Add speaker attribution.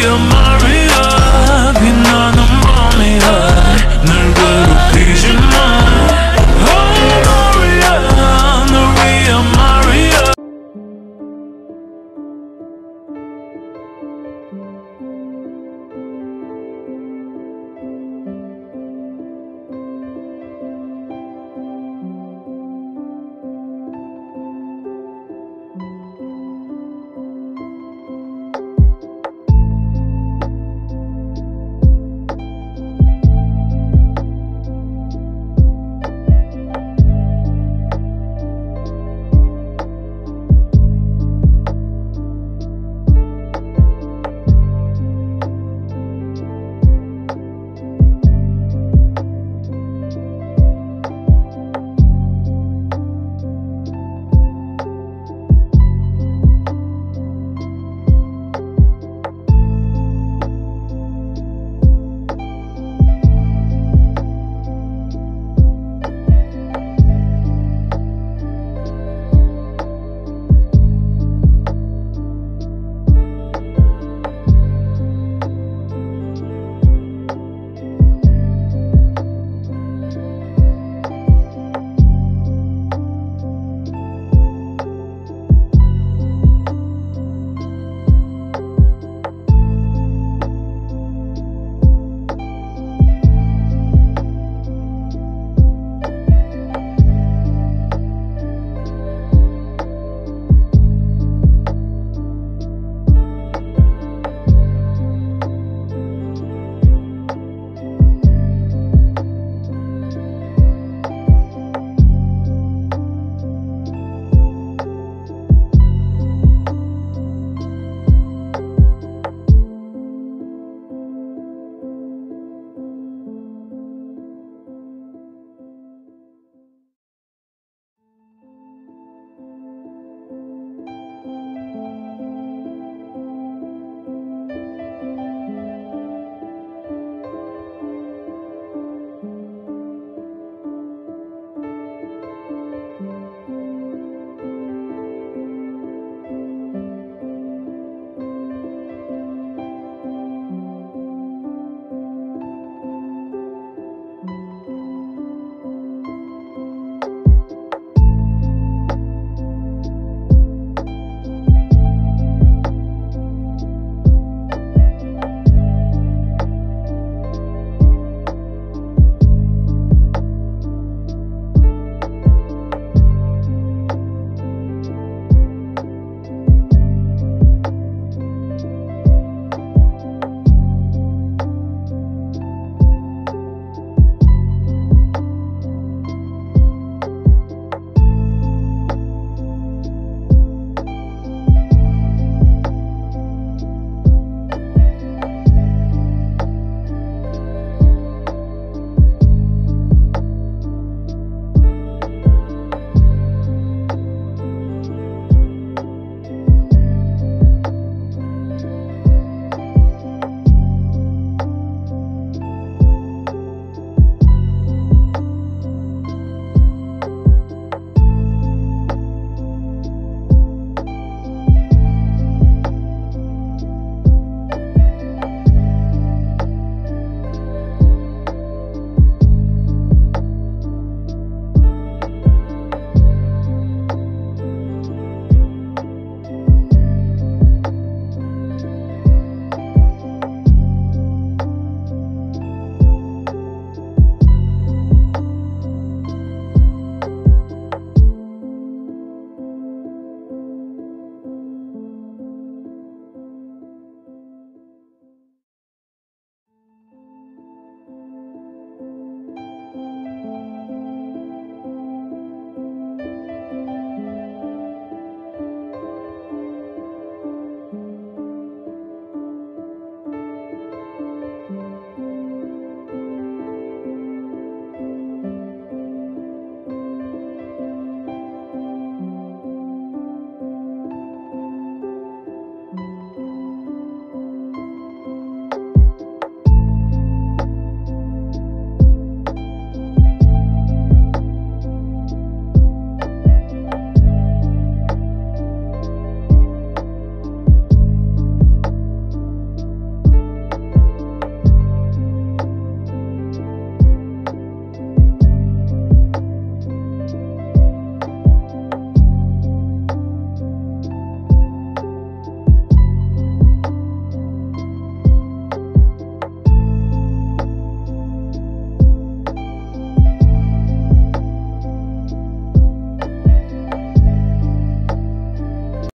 Speaker 1: be a